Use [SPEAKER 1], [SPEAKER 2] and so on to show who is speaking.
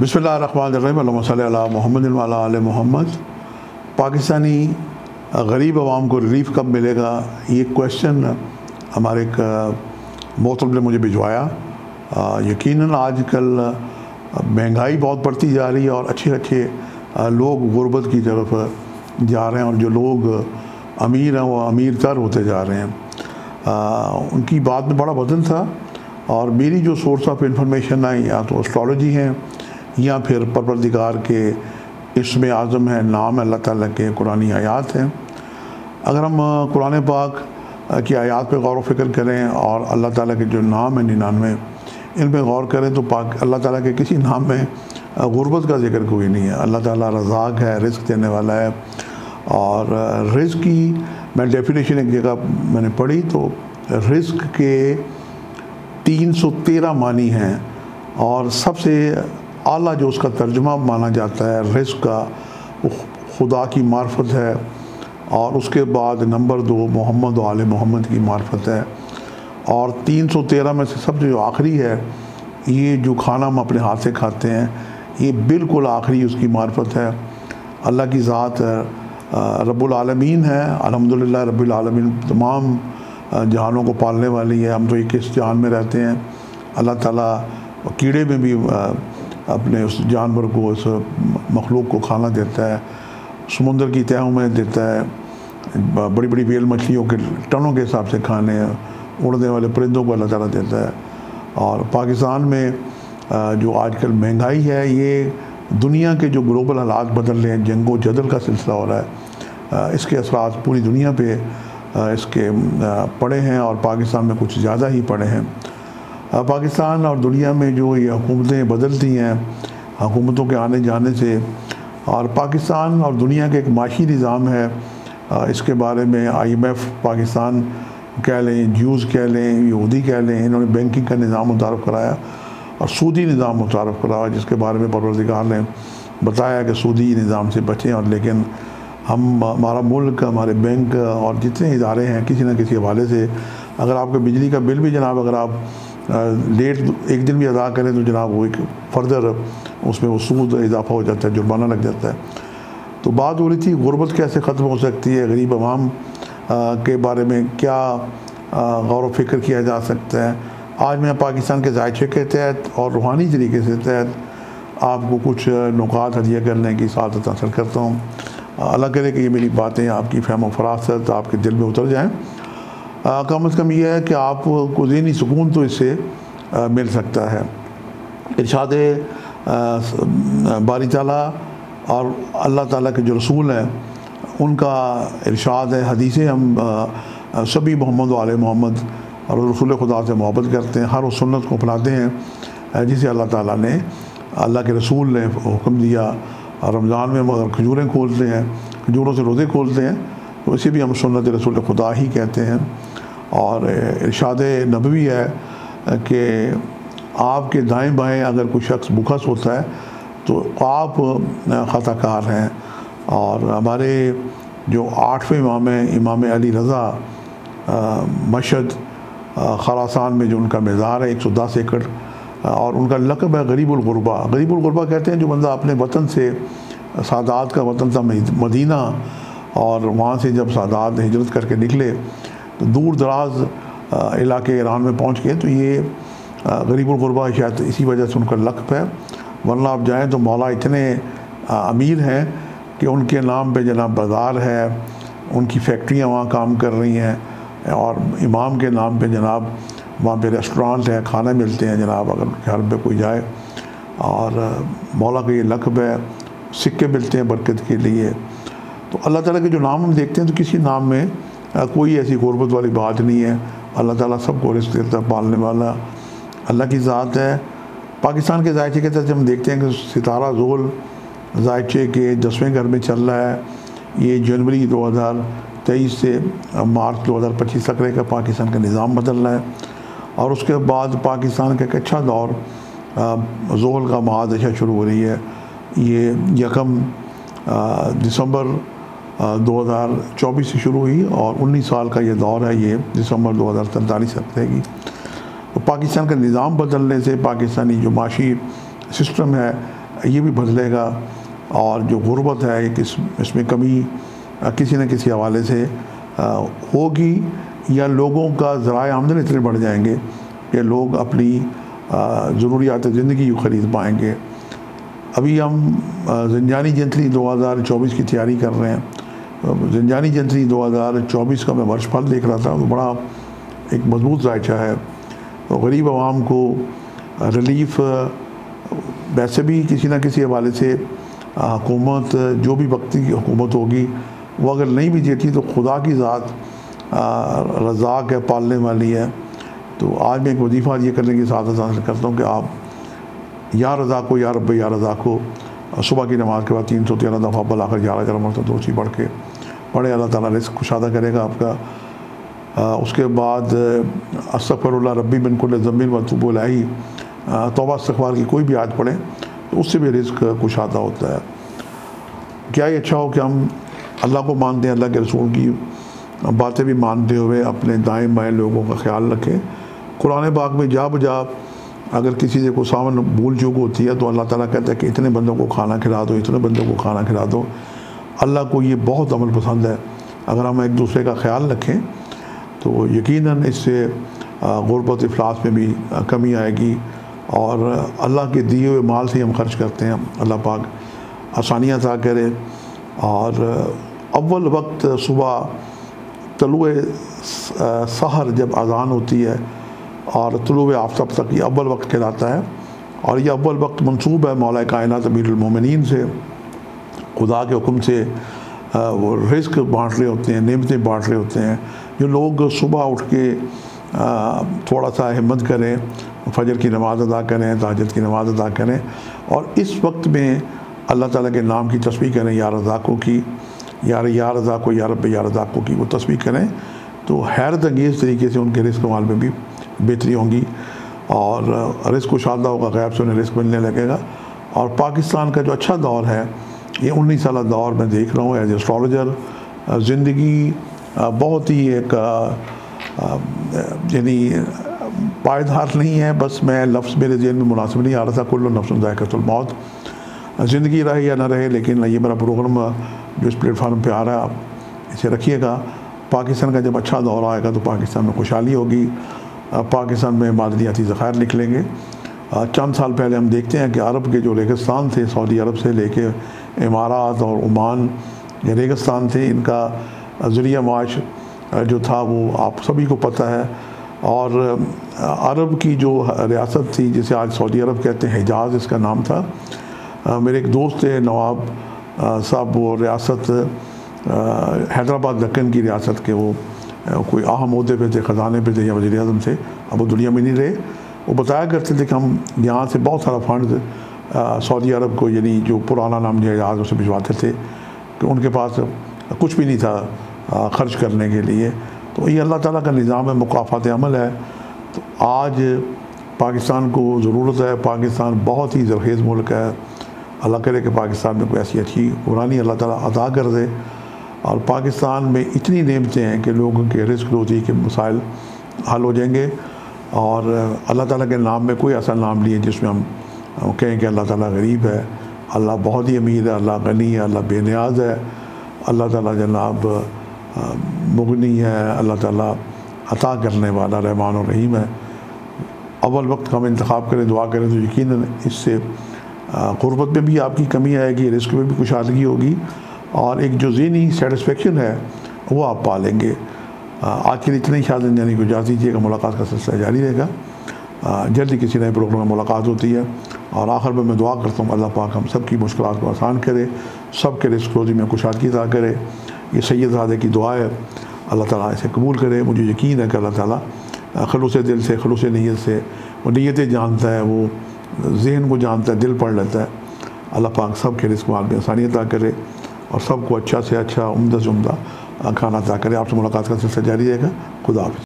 [SPEAKER 1] बसमीम मोहम्मद मोहम्मद। पाकिस्तानी गरीब आवाम को रिलीफ कब मिलेगा? ये क्वेश्चन हमारे एक मोहतरम ने मुझे भिजवाया। यकीनन आजकल महँगाई बहुत बढ़ती जा रही है और अच्छे अच्छे लोग गुर्बत की तरफ़ जा रहे हैं और जो लोग अमीर हैं वो अमीर तर होते जा रहे हैं। आ, उनकी बात में बड़ा वज़न था और मेरी जो सोर्स ऑफ़ इंफॉर्मेशन है या तो एस्ट्रोलॉजी हैं या फिर परवरदिगार के इसम आज़म है, नाम है, अल्लाह ताला के कुरानी आयात हैं। अगर हम कुरान पाक की आयात पे गौर फ़िक्र करें और अल्लाह ताला के जो नाम है निन्यानवे, इन पर गौर करें तो पाक, अल्लाह ताला के किसी नाम में गुर्बत का ज़िक्र कोई नहीं है। अल्लाह ताला रज़ाक है रिस्क देने वाला है। और रिस्क की मैं डेफिनेशन एक जगह मैंने पढ़ी तो रिस्क के 313 मानी हैं और सबसे आला जो उसका तर्जमा माना जाता है रिस्क का, वो खुदा की मार्फत है और उसके बाद नंबर दो मोहम्मद आल मोहम्मद की मार्फत है। और 313 में से सब जो आखिरी है, ये जो खाना हम अपने हाथ से खाते हैं, ये बिल्कुल आखिरी उसकी मार्फत है। अल्लाह की ज़ात रब्बुल है। अल्हम्दुलिल्लाह रब्बुल आलमीन तमाम जहानों को पालने वाली है। हम तो एक इस जहान में रहते हैं। अल्लाह ताला कीड़े में भी अपने उस जानवर को, उस मखलूक को खाना देता है, समुंदर की तहों में देता है बड़ी बड़ी बेल मछलियों के टनों के हिसाब से खाने, उड़ने वाले परिंदों को अल्लाह ताला देता है। और पाकिस्तान में जो आजकल महँगाई है, ये दुनिया के जो ग्लोबल हालात बदल रहे हैं, जंगो जदल का सिलसिला हो रहा है इसके असरा पूरी दुनिया पे इसके पड़े हैं और पाकिस्तान में कुछ ज़्यादा ही पड़े हैं। पाकिस्तान और दुनिया में जो ये हुकूमतें बदलती हैं, हुकूमतों के आने जाने से, और पाकिस्तान और दुनिया का एक माशी निज़ाम है इसके बारे में आईएमएफ पाकिस्तान कह लें जूस कह लें यहूदी कह लें, इन्होंने बैंकिंग का निज़ाम मुतारफ़ कराया और सूदी निज़ाम मुतारफ़ कराया, जिसके बारे में परवरदिगार ने बताया कि सूदी निज़ाम से बचें और लेकिन हम, हमारा मुल्क, हमारे बैंक और जितने इदारे हैं, किसी न किसी हवाले से, अगर आपके बिजली का बिल भी जनाब, अगर आप लेट एक दिन भी अदा करें तो जनाब वो एक फर्दर उसमें वो सूद इजाफा हो जाता है, जुर्माना लग जाता है। तो बात हो रही थी, गुर्बत कैसे ख़त्म हो सकती है? गरीब आवाम के बारे में क्या गौर फ़िक्र किया जा सकता है? आज मैं पाकिस्तान के जायचे के तहत और रूहानी तरीके से तहत आपको कुछ नुकात हदिया करने की सादत हासिल करता हूँ। अल्लाह करे कि ये मेरी बातें आपकी फहम फरासत आपके दिल में उतर जाएँ। कम अज़ कम यह है कि आपको जहनी सुकून तो इससे मिल सकता है। इर्शाद बारी ताला और अल्लाह ताला के जो रसूल हैं, उनका इरशाद है, हदीसें हम सभी मोहम्मद वाले मोहम्मद और रसूल खुदा से मोहब्बत करते हैं, हर उस सुन्नत को अपनाते हैं जिसे अल्लाह ताला ने, अल्लाह के रसूल ने हुक्म दिया रमज़ान में मगर खजूरें खोलते हैं, खजूरों से रोज़े खोलते हैं तो इसे भी हम सुन्नत रसूल खुदा ही कहते हैं। और इरशाद नबवी है कि आपके दाएँ बाएँ अगर कोई शख्स मुखस होता है तो आप ख़ताकार हैं। और हमारे जो आठवें इमाम हैं, इमाम अली रज़ा मशद खरासान में जो उनका मज़ार है, एक सौ दस एकड़ और उनका लकब है गरीबुलगुरबा गरीबुलगुरबा कहते हैं जो बंदा अपने वतन से, सादात का वतन था मदीना, और वहाँ से जब सादात हिजरत करके निकले तो दूर दराज इलाके ईरान में पहुँच गए तो ये गरीबुलगुरबा शायद इसी वजह से उनका लकब है। वरना आप जाएँ तो मौला इतने अमीर हैं कि उनके नाम पे जनाब बाज़ार है, उनकी फैक्ट्रियाँ वहाँ काम कर रही हैं, और इमाम के नाम पे जनाब वहाँ पे रेस्टोरेंट हैं, खाना मिलते हैं जनाब अगर घर पे कोई जाए। और मौला का ये लकब है, सिक्के मिलते हैं बरकत के लिए। तो अल्लाह ताला के जो नाम हम देखते हैं तो किसी नाम में कोई ऐसी गुरबत वाली बात नहीं है। अल्लाह ताला सबको रिस्क देता पालने वाला। अल्लाह की ज़ात है। पाकिस्तान के जायचे के तहत हम देखते हैं कि सितारा जोल, जायचे के दसवें घर में चल रहा है, ये जनवरी 2023 से मार्च 2025 तक रहेगा पाकिस्तान का निज़ाम बदल रहा है। और उसके बाद पाकिस्तान का एक अच्छा दौर जोल का महादशा शुरू हो रही है। ये यकम दिसंबर 2024 से शुरू हुई और 19 साल का ये दौर है ये दिसंबर दो हज़ार तैंतालीस तक रहेगी तो पाकिस्तान का निज़ाम बदलने से पाकिस्तानी जो माशी सिस्टम है ये भी बदलेगा और जो गुर्बत है एक इस, इसमें कमी किसी न किसी हवाले से होगी या लोगों का ज़रा आमदन इतने बढ़ जाएँगे कि लोग अपनी ज़रूरियात ज़िंदगी ख़रीद पाएँगे। अभी हम जंजानी जंतरी 2024 की तैयारी कर रहे हैं। जंजानी जंतरी 2024 का मैं वर्षफल देख रहा था तो बड़ा एक मज़बूत रायचा है। तो गरीब आवाम को रिलीफ वैसे भी किसी न किसी हवाले से हुकूमत, जो भी वक्ती की हुकूमत होगी, वो अगर नहीं भी देती तो खुदा की ज़ात रजाक है, पालने वाली है। तो आज मैं एक वजीफ़ा ये करने की साथ करता हूँ कि आप या रज़ा को या रब या रज़ा को सुबह की नमाज़ के बाद तीन सौ तेरह दफ़ा बल आकर ग्यारह ग्यारह मरतब दोषी पढ़ के पढ़े अल्लाह ताला रिस्क कुशादा करेगा आपका। आ, उसके बाद असफ़र रबी बिन कुल ज़मीन वतुबलाई तोबा इस्तफार की कोई भी आज पढ़े तो उससे भी रिस्क कुशादा होता है। क्या ये अच्छा हो कि हम अल्लाह को मानते हैं अल्लाह के रसूल की बातें भी मानते हुए अपने दाएँ बाएँ लोगों का ख्याल रखें? कुरान बाग में जा बजा अगर किसी से को सावन भूल चूक होती है तो अल्लाह ताला कहता है कि इतने बंदों को खाना खिला दो, इतने बंदों को खाना खिला दो। अल्लाह को ये बहुत अमल पसंद है। अगर हम एक दूसरे का ख्याल रखें तो यकीनन इससे गुरबत अफलास में भी कमी आएगी और अल्लाह के दिए हुए माल से हम खर्च करते हैं। अल्लाह पाक आसानियाँ ता करे और अव्वल वक्त सुबह तलु सहर जब अजान होती है और तलु आफ्ताब तक ये अव्वल वक्त कहलाता है। और ये अव्वल वक्त मनसूब है मौला कायनात अमीरमिन से। खुदा के हुक्म से वो रिस्क बांट रहे होते हैं नियमतें बांट रहे होते हैं। जो लोग सुबह उठ के थोड़ा सा हिम्मत करें, फजर की नमाज़ अदा करें ताजद की नमाज़ अदा करें, और इस वक्त में अल्लाह ताला के नाम की तस्वीर करें यार रज़ाकों की। यार यार रज़ा को या रब या रज़ाकों की वो तस्वीर करें तो हैरत अंगेज़ तरीके से उनके रिस्क माल में भी बेहतरी होंगी और रिस्क शादा होगा गैब से उन्हें रिस्क मिलने लगेगा। और पाकिस्तान का जो अच्छा दौर है, ये उन्नीस साल दौर मैं देख रहा हूँ एज एस्ट्रोलॉजर ज़िंदगी बहुत ही एक यानी पायदार नहीं है। बस मैं लफ्ज़ मेरे जेल में मुनासिब नहीं आ रहा था कुल्ल नफ्स मौत। ज़िंदगी रहे या ना रहे, लेकिन ये मेरा प्रोग्राम जो इस प्लेटफार्म पे आ रहा है, आप इसे रखिएगा। पाकिस्तान का जब अच्छा दौर आएगा तो पाकिस्तान में खुशहाली होगी। पाकिस्तान में मादनियाती ज़ख़ायर निकलेंगे। चंद साल पहले हम देखते हैं कि अरब के जो रेगिस्तान थे, सऊदी अरब से लेके इमारात और ओमान, ये रेगिस्तान थे। इनका ज़रिया माश जो था वो आप सभी को पता है। और अरब की जो रियासत थी, जिसे आज सऊदी अरब कहते हैं, हिजाज इसका नाम था। मेरे एक दोस्त थे, नवाब साहब, वो रियासत हैदराबाद दक्कन की रियासत के वो कोई अहम अहदे पे थे, ख़जाने पे थे या वजी अजम थे, अब वो दुनिया में नहीं रहे। वो बताया करते थे कि हम यहाँ से बहुत सारा फंड सऊदी अरब को यानी जो पुराना नाम जो आज उसे भिजवाते थे, कि उनके पास कुछ भी नहीं था खर्च करने के लिए। तो ये अल्लाह ताला का निज़ाम है, मुकाफ़ात अमल है। तो आज पाकिस्तान को ज़रूरत है, पाकिस्तान बहुत ही जरखेज़ मुल्क है। अल्लाह करे कि पाकिस्तान में कोई ऐसी अच्छी कुरानी अल्लाह ताला अदा कर दे। और पाकिस्तान में इतनी नेमतें हैं कि लोगों के रिस्क रोज़ी के मसाइल हल हो जाएँगे और अल्लाह ताला के नाम में कोई ऐसा नाम नहीं है जिसमें हम कहें कि अल्लाह ताला गरीब है, अल्लाह बहुत ही अमीर है, अल्लाह गनी है, अल्लाह बेनियाज है, अल्लाह ताला जनाब मुगनी है, अल्लाह ताला अता करने वाला, रहमान और रहीम है। अव्वल वक्त का हम इंतखब करें, दुआ करें तो यकीन इससे गुरबत में भी आपकी कमी आएगी, रिस्क में भी खुशहालगी होगी। और एक जो जहनी सेटिस्फेक्शन है, वो आप पा लेंगे आज के लिए इतना ही ख्याल जाने को इजाज़ दीजिएगा, मुलाकात का सिलसिला जारी रहेगा। जल्दी किसी नए प्रोग्राम में मुलाकात होती है। और आखिर में मैं दुआ करता हूँ, अल्लाह पाक हम सब की मुश्किल को आसान करे सब के रिस्क रोज़ी में खुशहालगी अदा करे। ये सैद ज़ादे की दुआ है, अल्लाह ताला इसे कबूल करे। मुझे यकीन है कि अल्लाह ताला खलूस दिल से, खलूस नीयत से, वो नीयतें जानता है, वो जहन को जानता है, दिल पढ़ लेता है। अल्लाह पाक सब के रिस्क में आसानी अदा करे। और सबको अच्छा से अच्छा उमदा से उमदा खाना अदा करें। आपसे मुलाकात का सिलसिला जारी रहेगा। खुदा